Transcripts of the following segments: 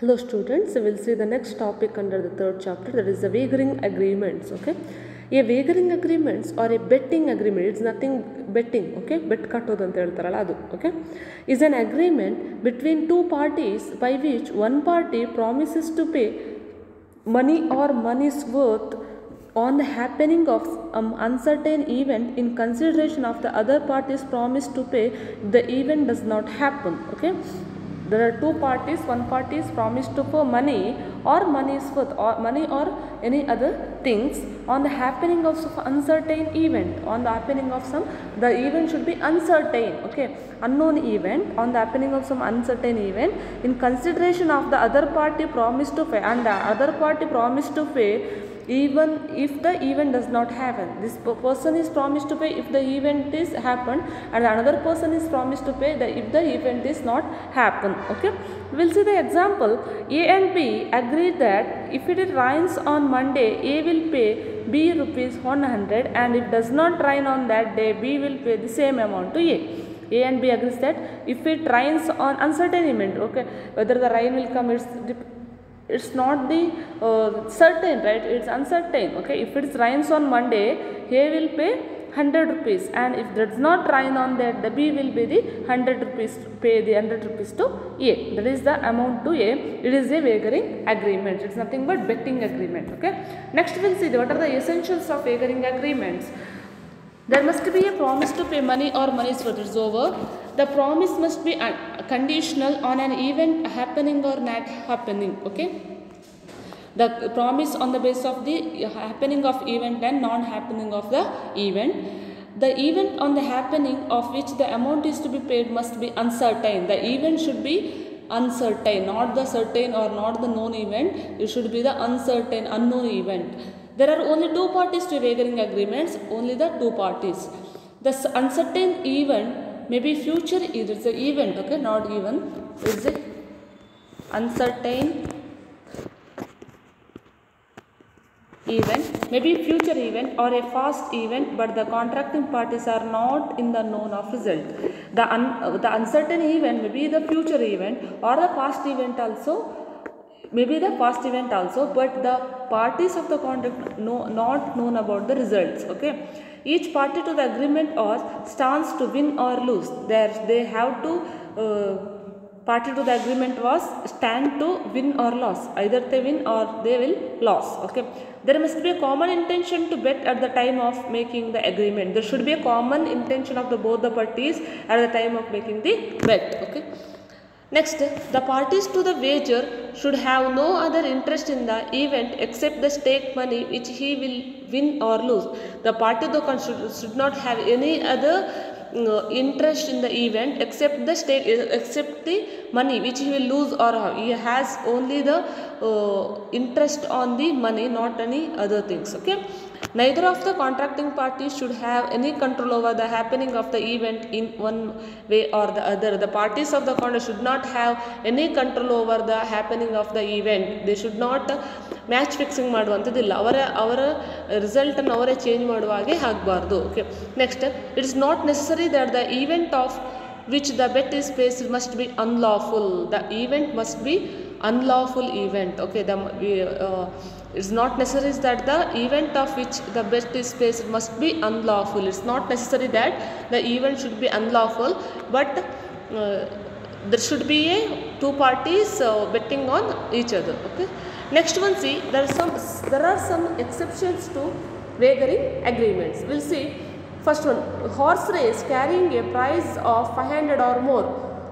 Hello students, we will see the next topic under the third chapter that is the wagering agreements. Okay, a wagering agreements or a betting agreement it's nothing betting okay bet ಕಟ್ಟೋದು ಅಂತ ಹೇಳ್ತಾರಲ್ಲ ಅದು okay is an agreement between two parties by which one party promises to pay money or money's worth on the happening of an uncertain event in consideration of the other party's promise to pay if the event does not happen okay There are two parties. One party is promised to pay money or money is worth or money or any other things on the happening of some uncertain event on the happening of some the event should be uncertain okay? Unknown event on the happening of some uncertain event in consideration of the other party promised to pay and the other party promised to pay even if the event does not happen. This person is promised to pay if the event is happened and another person is promised to pay the if the event is not happen okay we'll see the example. A and b agree that if it rains on monday a will pay b rupees 100 and if does not rain on that day b will pay the same amount to a. A and b agrees that if it rains on uncertain event okay whether the rain will come it's it's not the uh, certain right? It's uncertain okay? If it rains on monday A will pay 100 rupees and if does not rain on that the b will be the 100 rupees pay the 100 rupees to a that is the amount to a it is a wagering agreement it's nothing but betting agreement okay next we'll see what are the essentials of wagering agreements there must be a promise to pay money or money is what is over. The promise must be conditional on an event happening or not happening. Okay. The promise on the basis of the happening of event and non-happening of the event. The event on the happening of which the amount is to be paid must be uncertain. The event should be uncertain, not the certain or not the known event. It should be the uncertain, unknown event. There are only two parties to wagering agreements, only the two parties. The uncertain event may be future, it is the event, okay, not even, is it uncertain event, maybe future event or a past event, but the contracting parties are not in the known of result. The, un, uh, the uncertain event may be the future event or the past event also maybe the past event also but the parties of the contract know not known about the results okay each party to the agreement or stands to win or lose there they have to uh, party to the agreement was stand to win or loss. Either they win or they will loss okay? There must be a common intention to bet at the time of making the agreement. There should be a common intention of the both the parties at the time of making the bet okay? Next, the parties to the wager should have no other interest in the event except the stake money which he will win or lose. The party to the should, not have any other interest in the event except the stake except the money which he will lose or have. he has only the uh, interest on the money not any other things okay Neither of the contracting parties should have any control over the happening of the event in one way or the other. The parties of the contract should not have any control over the happening of the event. They should not match fixing ಮಾಡುವಂಥದ್ದಿಲ್ಲ ಅವರ ಅವರ ರಿಸಲ್ಟನ್ನು ಅವರೇ change ಮಾಡುವ ಹಾಗೆ ಆಗಬಾರ್ದು okay next it is not necessary that the event of which the bet is placed must be unlawful the event must be unlawful event. Okay the uh, it's not necessary that the event of which the bet is placed must be unlawful. It's not necessary that the event should be unlawful but uh, there should be a two parties uh, betting on each other. Okay. Next one see there are some there are some exceptions to wagering agreements. We'll see. First one, horse race carrying a prize of 500 or more.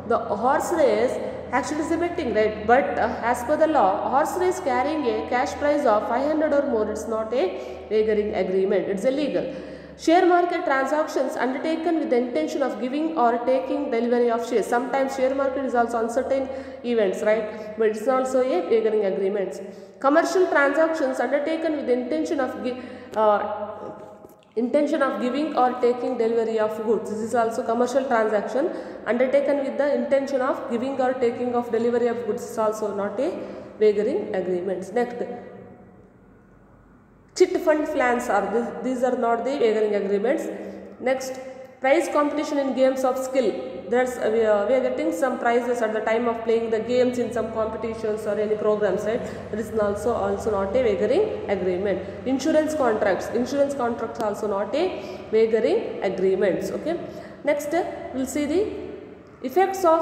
The horse race actually betting, right? But uh, as per the law, horse race carrying a cash prize of 500 or more, it's not a wagering agreement. It's illegal. Share market transactions undertaken with the intention of giving or taking delivery of shares. Sometimes share market is also uncertain events, right? But it's also a wagering agreements. Commercial transactions undertaken with the intention of uh, intention of giving or taking delivery of goods. This is also commercial transaction undertaken with the intention of giving or taking of delivery of goods is also not a wagering agreements next. Chit fund plans are this, these are not the wagering agreements. Next. Prize competition in games of skill there's uh, we, are, getting some prizes at the time of playing the games in some competitions or any programs right? That is also also not a wagering agreement. Insurance contracts insurance contracts also not a wagering agreements okay? Next we'll see the effects of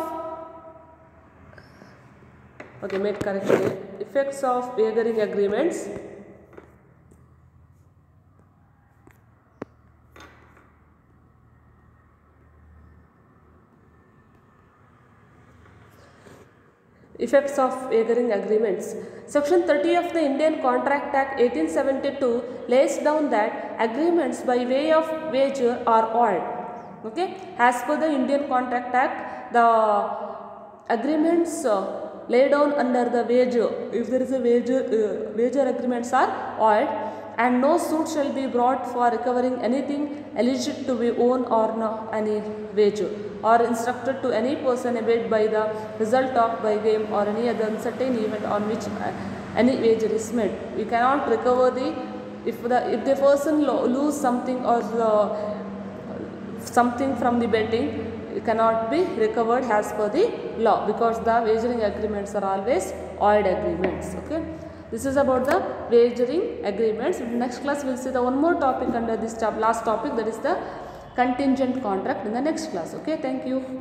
okay make correction here. effects of wagering agreements effects of wagering agreements. Section 30 of the Indian Contract Act 1872 lays down that agreements by way of wager are void. Okay, as per the Indian Contract Act, the agreements uh, laid down under the wager, if there is a wager, uh, wager agreements are void and no suit shall be brought for recovering anything alleged to be owned or any wager or instructed to any person abate by the result of by game or any other uncertain event on which uh, any wager is made. We cannot recover the if the if the person lo- lose something or the, something from the betting it cannot be recovered as per the law because the wagering agreements are always void agreements okay this is about the wagering agreements. Next class we will see the one more topic under this top, last topic that is the contingent contract in the next class. Okay thank you